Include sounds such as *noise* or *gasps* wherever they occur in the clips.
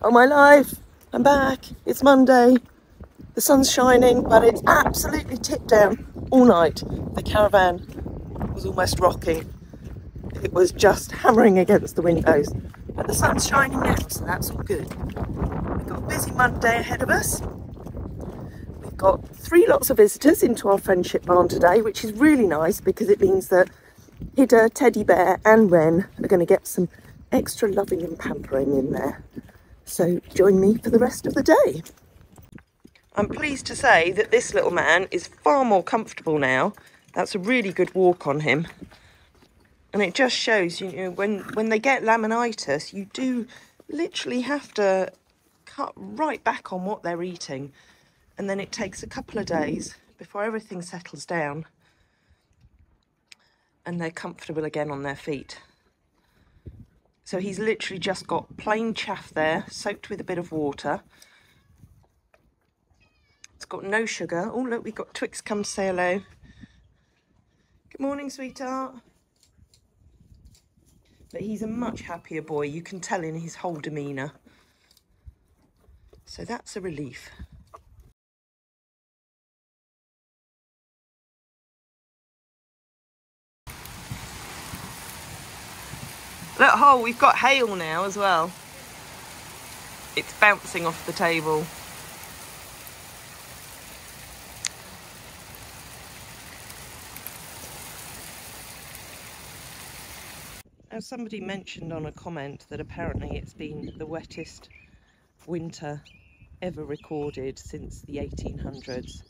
Oh my life, I'm back. It's Monday. The sun's shining, but it's absolutely tipped down all night. The caravan was almost rocking. It was just hammering against the windows. But the sun's shining now, so that's all good. We've got a busy Monday ahead of us. We've got three lots of visitors into our friendship barn today, which is really nice because it means that Hidde, Teddy Bear and Wren are going to get some extra loving and pampering in there. So join me for the rest of the day. I'm pleased to say that this little man is far more comfortable now. That's a really good walk on him. And it just shows, you know, when, when they get laminitis, you do literally have to cut right back on what they're eating. And then it takes a couple of days before everything settles down and they're comfortable again on their feet. So he's literally just got plain chaff there, soaked with a bit of water. It's got no sugar. Oh, look, we've got Twix come to say hello. Good morning, sweetheart. But he's a much happier boy. You can tell in his whole demeanour. So that's a relief. Look, Hole, we've got hail now as well. It's bouncing off the table. As somebody mentioned on a comment that apparently it's been the wettest winter ever recorded since the 1800s.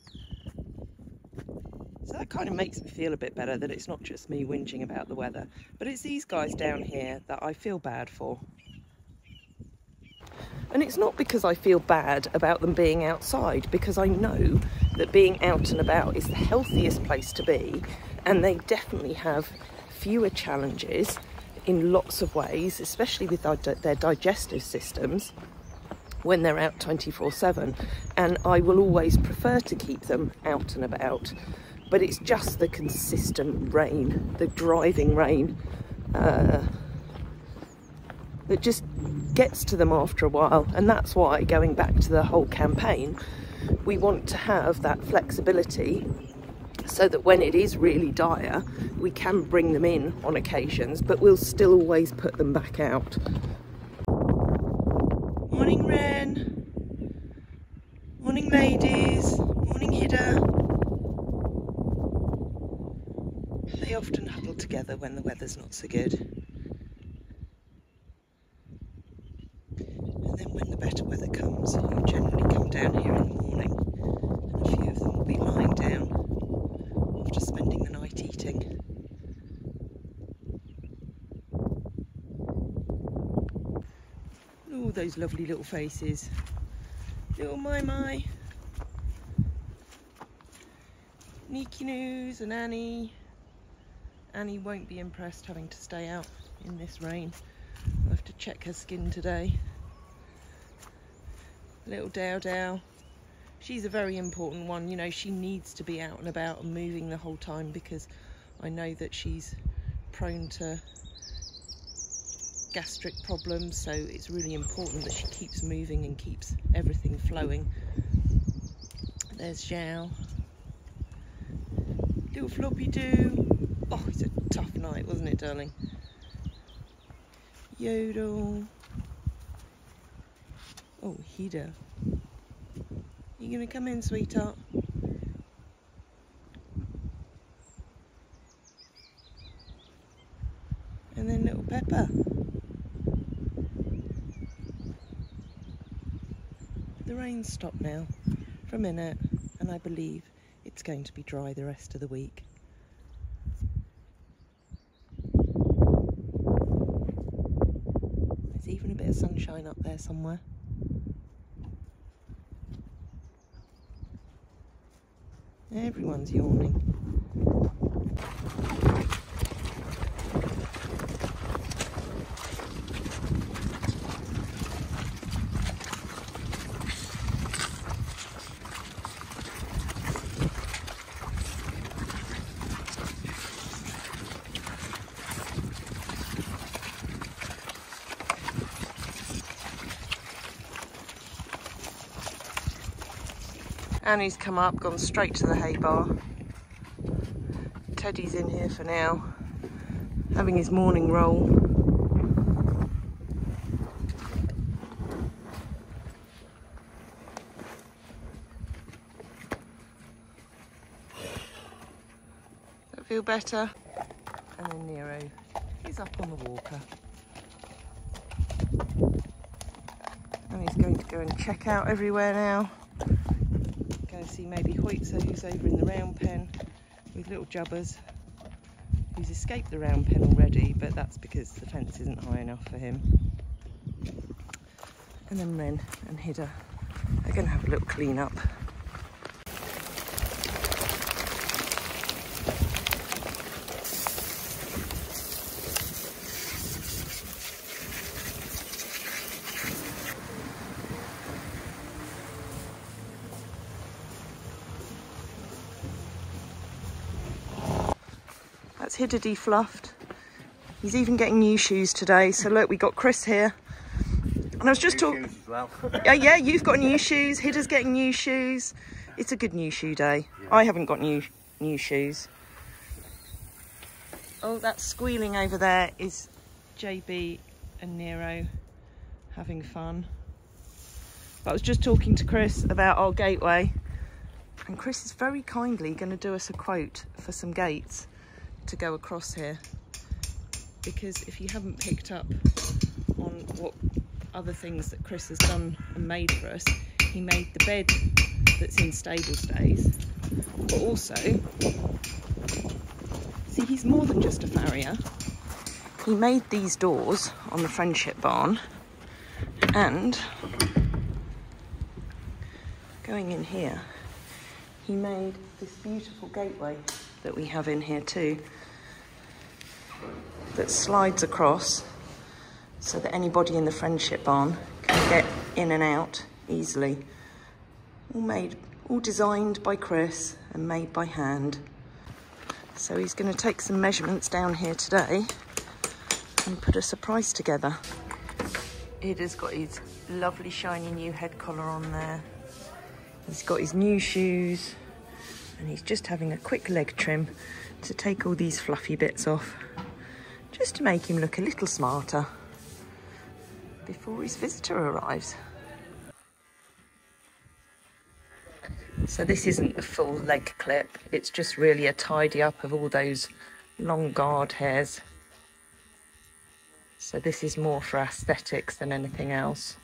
That kind of makes me feel a bit better that it's not just me whinging about the weather, but it's these guys down here that I feel bad for. And it's not because I feel bad about them being outside, because I know that being out and about is the healthiest place to be, and they definitely have fewer challenges in lots of ways, especially with their digestive systems when they're out 24 7. And I will always prefer to keep them out and about but it's just the consistent rain, the driving rain, uh, that just gets to them after a while. And that's why, going back to the whole campaign, we want to have that flexibility so that when it is really dire, we can bring them in on occasions, but we'll still always put them back out. Morning, Wren. Morning, ladies. Morning, Hidde. They often huddle together when the weather's not so good. And then when the better weather comes, you generally come down here in the morning and a few of them will be lying down after spending the night eating. Oh, those lovely little faces. Little My My. Nikki News and Annie. Annie won't be impressed having to stay out in this rain. I'll have to check her skin today. Little Dow Dow. She's a very important one. You know, she needs to be out and about and moving the whole time because I know that she's prone to gastric problems so it's really important that she keeps moving and keeps everything flowing. There's Zhao. Little floppy doo. Oh, it's a tough night, wasn't it, darling? Yodel. Oh, Hidde. You gonna come in, sweetheart? And then little Pepper. The rain's stopped now for a minute, and I believe it's going to be dry the rest of the week. Sunshine up there somewhere. Everyone's yawning. Annie's come up, gone straight to the hay bar. Teddy's in here for now, having his morning roll. That feel better? And then Nero, he's up on the walker. And he's going to go and check out everywhere now. See maybe Hoitzer who's over in the round pen with little jubbers who's escaped the round pen already but that's because the fence isn't high enough for him. And then Ren and Hidde are going to have a little clean up. Hidde defluffed. He's even getting new shoes today. So look, we got Chris here. And I was just talking. Well. *laughs* Yeah, yeah, you've got new shoes. Hidde's getting new shoes. It's a good new shoe day. I haven't got new new shoes. Oh, that squealing over there is JB and Nero having fun. But I was just talking to Chris about our gateway, and Chris is very kindly going to do us a quote for some gates to go across here. Because if you haven't picked up on what other things that Chris has done and made for us, he made the bed that's in stable stays, but also, see, he's more than just a farrier. He made these doors on the friendship barn, and going in here, he made this beautiful gateway that we have in here too, that slides across so that anybody in the friendship barn can get in and out easily. All made, all designed by Chris and made by hand. So he's going to take some measurements down here today and put a surprise together. Hidde's got his lovely shiny new head collar on there. He's got his new shoes and he's just having a quick leg trim to take all these fluffy bits off just to make him look a little smarter before his visitor arrives. So this isn't a full leg clip, it's just really a tidy up of all those long guard hairs. So this is more for aesthetics than anything else.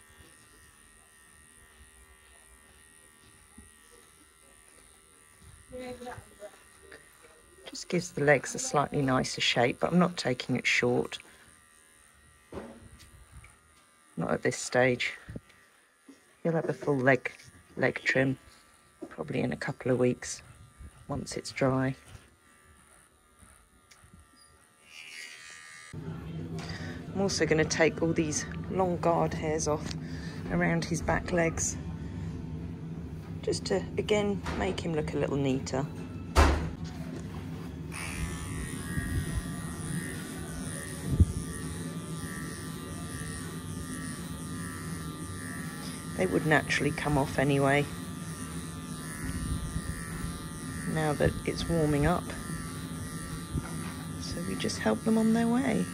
Just gives the legs a slightly nicer shape, but I'm not taking it short. Not at this stage. He'll have a full leg leg trim probably in a couple of weeks once it's dry. I'm also going to take all these long guard hairs off around his back legs just to again make him look a little neater. They would naturally come off anyway now that it's warming up. So we just help them on their way.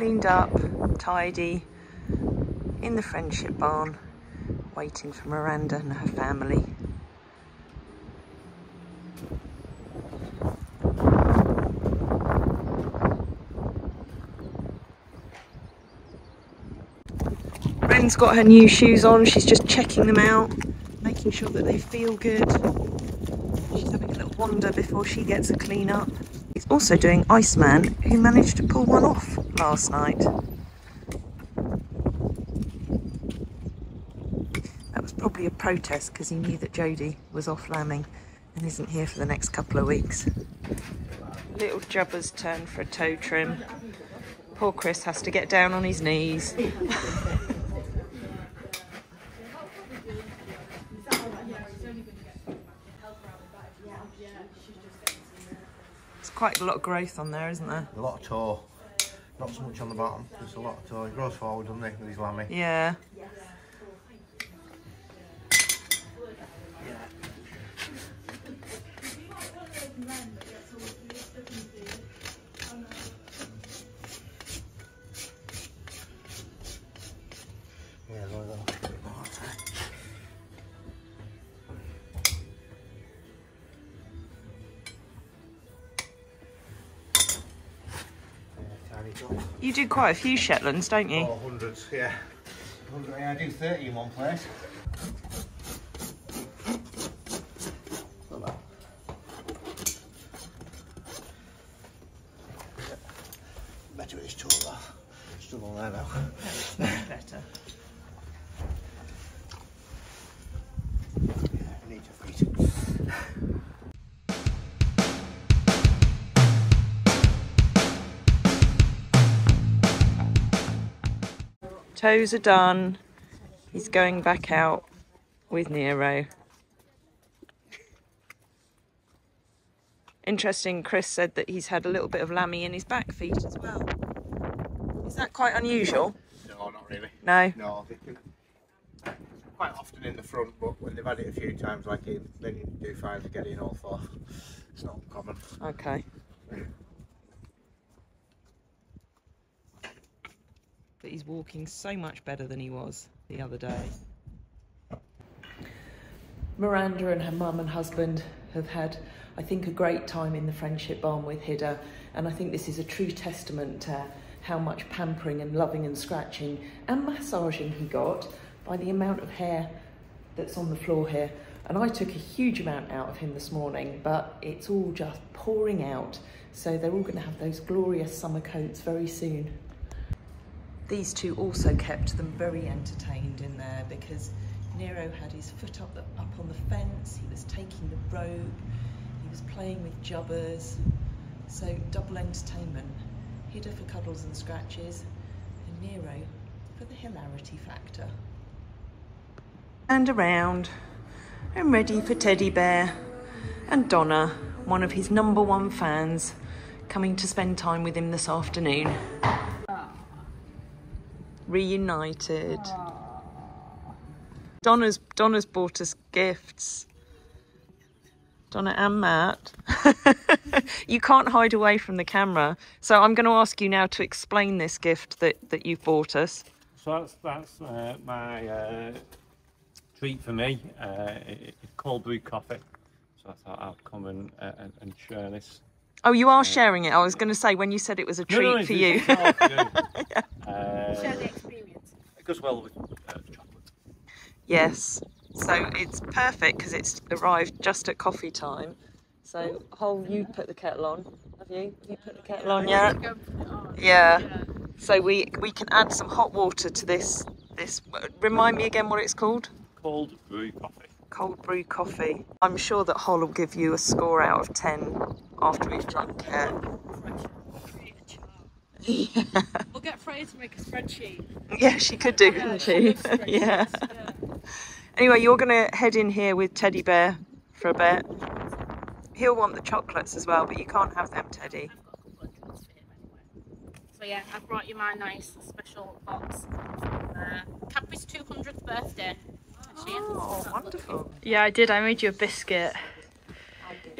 Cleaned up, tidy, in the friendship barn, waiting for Miranda and her family. Ren's got her new shoes on, she's just checking them out, making sure that they feel good. She's having a little wander before she gets a clean up. He's also doing Iceman, who managed to pull one off last night. That was probably a protest because he knew that Jodie was off lambing and isn't here for the next couple of weeks. Little Jubba's turn for a toe trim. Poor Chris has to get down on his knees. *laughs* It's quite a lot of growth on there, isn't there? A lot of toe. Not so much on the bottom, there's a lot toe. He grows forward, doesn't he, with his lammy? Yeah, You do quite a few Shetlands, don't you? Oh, hundreds, yeah. I do 30 in one place. Toes are done. He's going back out with Nero. Interesting, Chris said that he's had a little bit of lammy in his back feet as well. Is that quite unusual? No, not really. No? No, they can quite often in the front, but when they've had it a few times, like then you do five to get in all four. It's not common. Okay. But he's walking so much better than he was the other day. Miranda and her mum and husband have had, I think, a great time in the friendship barn with Hidde, and I think this is a true testament to how much pampering and loving and scratching and massaging he got by the amount of hair that's on the floor here. And I took a huge amount out of him this morning, but it's all just pouring out. So they're all going to have those glorious summer coats very soon. These two also kept them very entertained in there because Nero had his foot up, the, up on the fence, he was taking the rope, he was playing with jubbers. So double entertainment. Hidde for cuddles and scratches, and Nero for the hilarity factor. And around, and ready for Teddy Bear. And Donna, one of his number one fans, coming to spend time with him this afternoon. Reunited. Donna's Donna's bought us gifts. Donna and Matt. *laughs* you can't hide away from the camera. So I'm going to ask you now to explain this gift that, that you've bought us. So that's that's uh, my uh, treat for me. Uh, it, it's cold brew coffee. So I thought I'd come and uh, and, and share this. Oh, you are sharing it. I was going to say when you said it was a treat No, no, for you. it's all for you. Uh, Share the experience. it goes well with uh, chocolate. Yes. So it's perfect because it's arrived just at coffee time. So, Hole, you put the kettle on, have you? You put the kettle on, yeah? Go put it on. Yeah. So we we can add some hot water to this. This remind me again what it's called. Cold brew coffee. Cold brew coffee. I'm sure that Hol will give you a score out of ten after we've drunk it. Yeah. We'll get Freya to make a spreadsheet. *laughs* Yeah, she could do, couldn't she? *laughs* yeah. Anyway, you're gonna head in here with Teddy Bear for a bit. He'll want the chocolates as well, but you can't have them, Teddy. So yeah, I've brought you my nice special box. Uh, Cadbury's 200th birthday. She. Oh, wonderful. Yeah, I did. I made you a biscuit.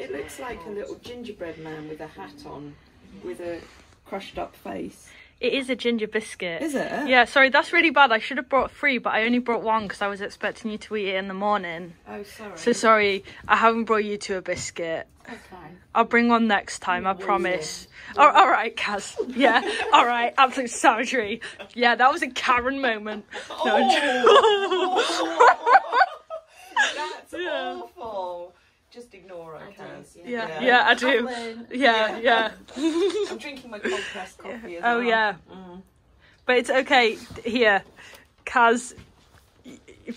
It looks like a little gingerbread man with a hat on, with a crushed up face. It is a ginger biscuit. Is it? Yeah, sorry, that's really bad. I should have brought three, but I only brought one because I was expecting you to eat it in the morning. Oh, sorry. So sorry, I haven't brought you to a biscuit. That's fine. I'll bring one next time, I promise. Oh, all right, Kaz. Yeah, *laughs* all right, absolute savagery. Yeah, that was a Karen moment. No, oh. *laughs* That's Yeah. awful. Just ignore it, Kaz. yeah, yeah, I do. *laughs* Yeah, yeah. *laughs* I'm drinking my cold pressed *laughs* coffee as Oh well. yeah, Mm. but it's okay. Here, Kaz,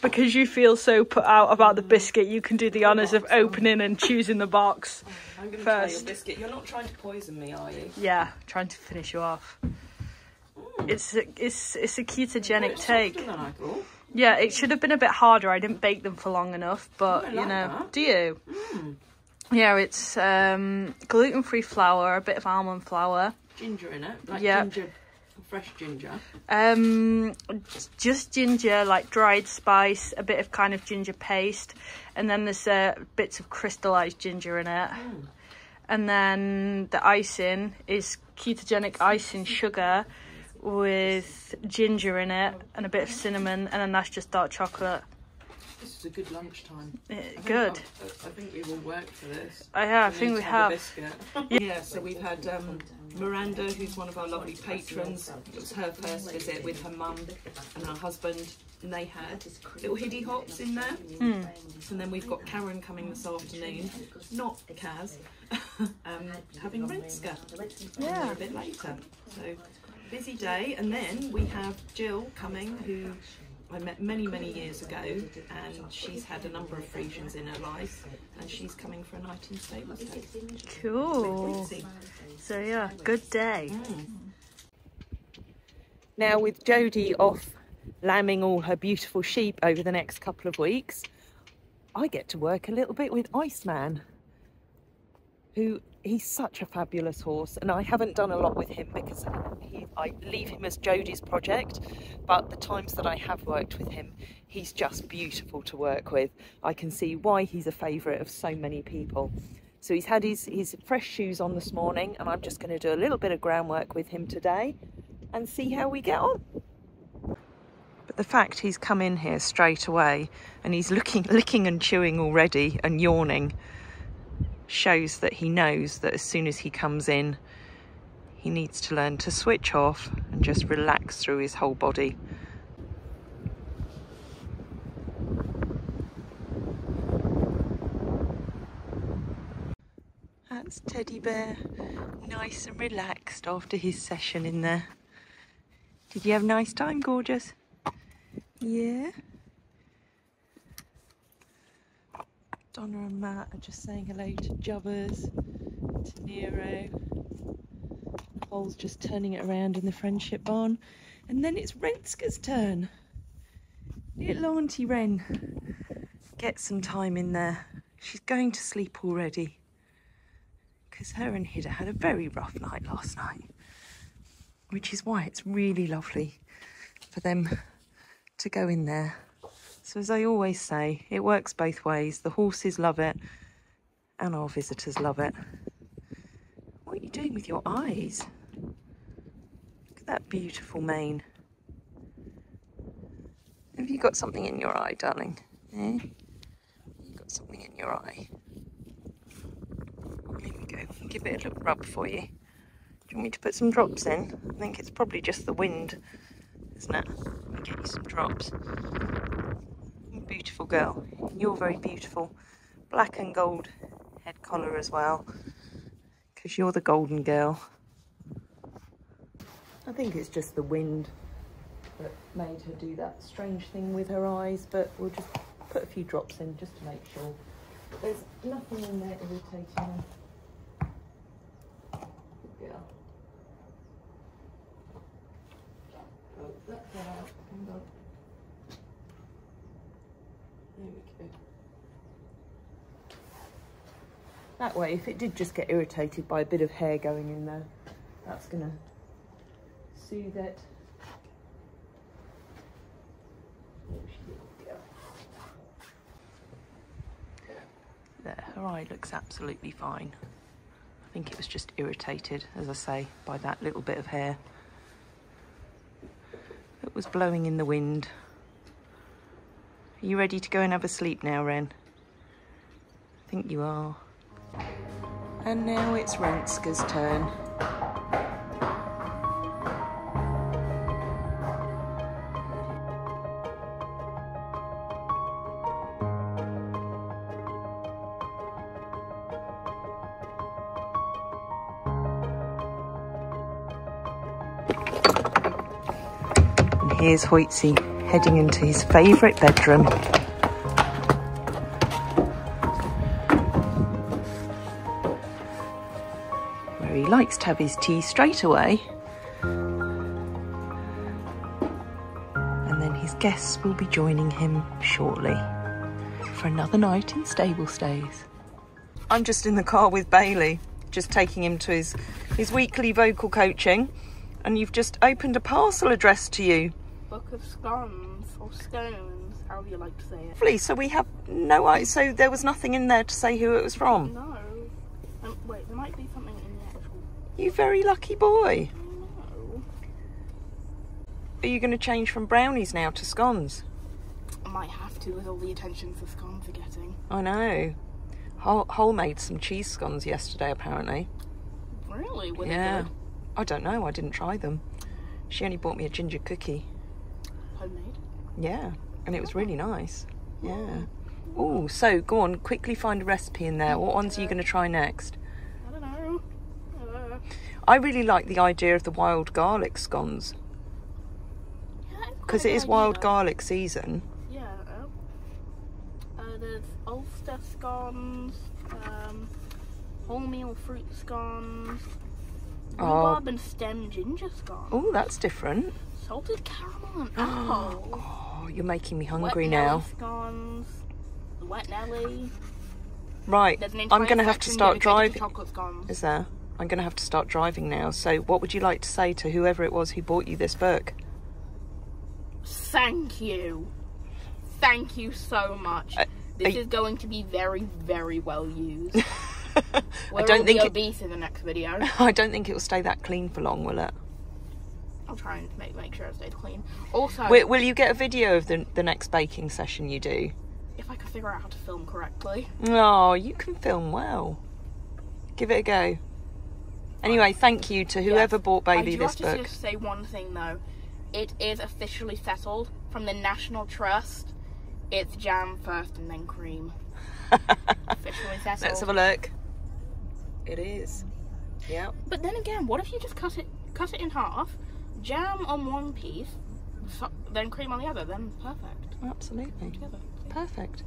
because you feel so put out about the biscuit, you can do the honours of opening and choosing the box. I'm going to try your First. biscuit. You're not trying to poison me, are you? Yeah, trying to finish you off. It's a, it's it's a ketogenic take. Softer than I thought. Yeah, it should have been a bit harder. I didn't bake them for long enough, but you know, that. do you? Mm. Yeah, it's um, gluten-free flour, a bit of almond flour, Ginger in it, like Yeah. ginger, fresh ginger. um, just ginger, like dried spice, a bit of kind of ginger paste, and then there's uh, bits of crystallized ginger in it. Mm. And then the icing is ketogenic icing sugar with ginger in it and a bit of cinnamon, and then that's just dark chocolate. This is a good lunchtime. I Good. I, I think we will work for this. Oh, yeah, I think we to have. a biscuit. *laughs* yeah, so we've had um, Miranda, who's one of our lovely patrons. It was her first visit with her mum and her husband, and they had little hiddy hops in there. Hmm. And then we've got Karen coming this afternoon, not Kaz, *laughs* um, having Renske Yeah. a bit later. So busy day, and then we have Jill coming, who I met many many years ago, and she's had a number of Friesians in her life, and she's coming for a night in Stapleton. Cool. So yeah, good day. Mm. Now, with Jodie off lambing all her beautiful sheep over the next couple of weeks, I get to work a little bit with Iceman, who he's such a fabulous horse, and I haven't done a lot with him because he, I leave him as Jodie's project. But the times that I have worked with him, he's just beautiful to work with. I can see why he's a favourite of so many people. So he's had his, his fresh shoes on this morning, and I'm just going to do a little bit of groundwork with him today and see how we get on. But the fact he's come in here straight away and he's looking, *laughs* licking and chewing already and yawning shows that he knows that as soon as he comes in, he needs to learn to switch off and just relax through his whole body. That's Teddy Bear, nice and relaxed after his session in there. Did you have a nice time, gorgeous? Yeah. Donna and Matt are just saying hello to Jubbers, to Nero. Paul's just turning it around in the friendship barn. And then it's Renske's turn. Little Auntie Wren. Get some time in there. She's going to sleep already. Because her and Hidde had a very rough night last night. Which is why it's really lovely for them to go in there. So, as I always say, it works both ways. The horses love it, and our visitors love it. What are you doing with your eyes? Look at that beautiful mane. Have you got something in your eye, darling? Eh? You got something in your eye. Here we go. Give it a little rub for you. Do you want me to put some drops in? I think it's probably just the wind, isn't it? Let me get you some drops. Beautiful girl. You're very beautiful. Black and gold head collar as well. Because you're the golden girl. I think it's just the wind that made her do that strange thing with her eyes, but we'll just put a few drops in just to make sure. There's nothing in there irritating her. Good girl. Oh, let that out. Hang on. There we go. That way, if it did just get irritated by a bit of hair going in there, that's going to soothe it. There. Her eye looks absolutely fine. I think it was just irritated, as I say, by that little bit of hair. that was blowing in the wind. Are you ready to go and have a sleep now, Ren? I think you are. And now it's Renske's turn. Here's Hoytsy heading into his favourite bedroom. Where he likes to have his tea straight away. And then his guests will be joining him shortly for another night in stable stays. I'm just in the car with Bailey, just taking him to his, his weekly vocal coaching. And you've just opened a parcel addressed to you. Book of Scones Scones, however you like to say it. Lovely. So we have no idea. So there was nothing in there to say who it was from. No. Um, wait, there might be something in the actual. You very lucky boy. No. Are you going to change from brownies now to scones? I might have to with all the attention the scones are getting. I know. Hole, Hole made some cheese scones yesterday, apparently. Really? Were yeah. I don't know. I didn't try them. She only bought me a ginger cookie. Yeah, and it was really nice. Yeah. Oh, so go on, quickly find a recipe in there. What ones are you going to try next? I don't know. Uh, I really like the idea of the wild garlic scones yeah, I've got because it is wild garlic season. Yeah. Uh, uh, there's Ulster scones, um, wholemeal fruit scones, Oh. rhubarb and stem ginger scones, Oh, that's different. salted caramel and *gasps* apple. Oh, you're making me hungry now. Scones, wet Nelly. Right, an I'm going to have to start driving. Is there? I'm going to have to start driving now. So, what would you like to say to whoever it was who bought you this book? Thank you. Thank you so much. Uh, this is going to be very, very well used. *laughs* I don't think be it, obese in the next video. *laughs* I don't think it will stay that clean for long, will it? I'll try and make make sure it stays clean. Also, Will, will you get a video of the the next baking session you do? if I can figure out how to film correctly. Oh, you can film well. Give it a go. Anyway, thank you to whoever Yes. bought I baby do this have to book. just say one thing though. It is officially settled from the National Trust. It's jam first and then cream. *laughs* officially settled. Let's have a look. It is. Yeah. But then again, what if you just cut it cut it in half, jam on one piece, then cream on the other? Then perfect Absolutely. together. Perfect.